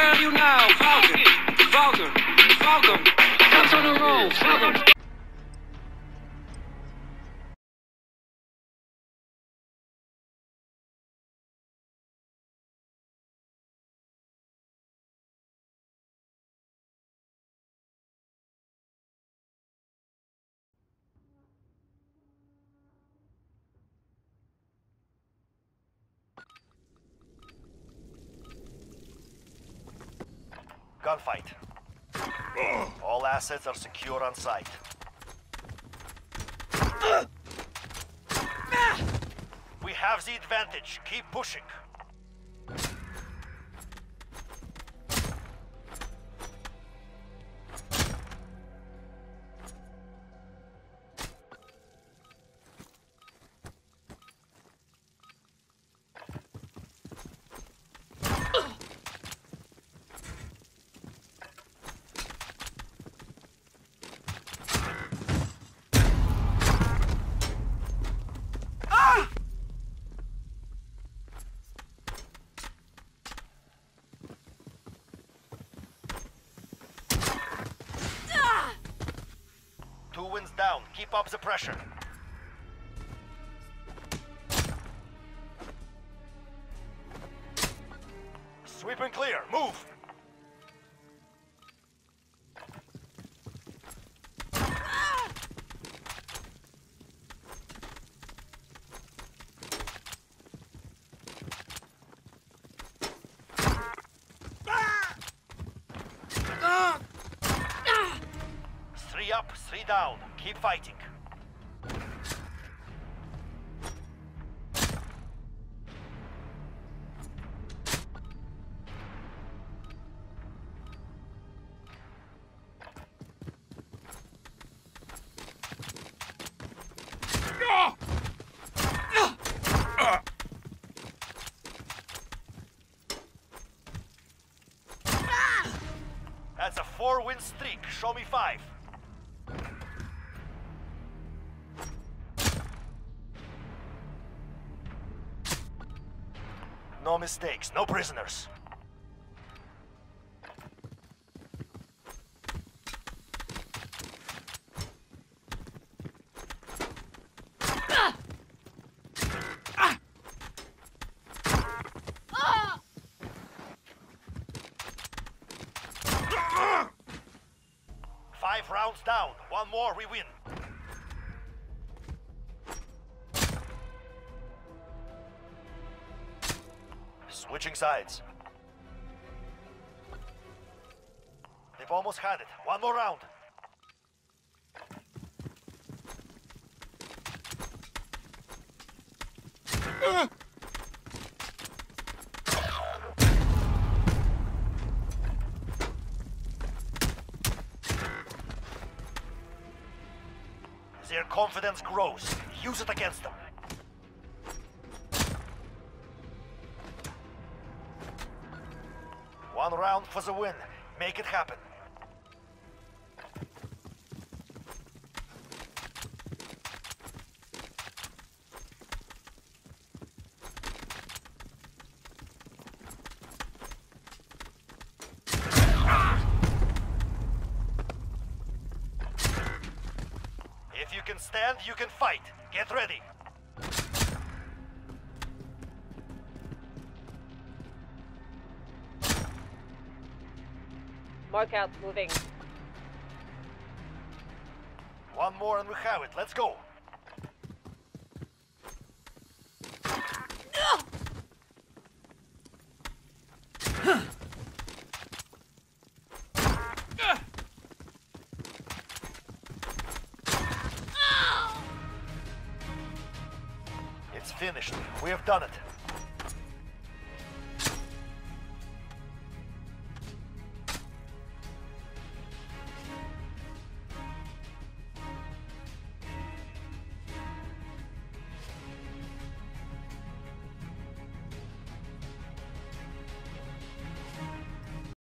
Where are you now, Falcon? Falcon, Falcon, guns on the road, Falcon. Gunfight. All assets are secure on site. We have the advantage. Keep pushing. Two down. Keep up the pressure. Sweep and clear. Move. Three up, three down. Keep fighting. That's a four-win streak. Show me five. No mistakes, no prisoners. Five rounds down. One more, we win. Switching sides. They've almost had it. One more round. Their confidence grows. Use it against them. One round for the win. Make it happen. If you can stand, you can fight. Get ready. Markout moving. One more and we have it. Let's go. It's finished. We have done it.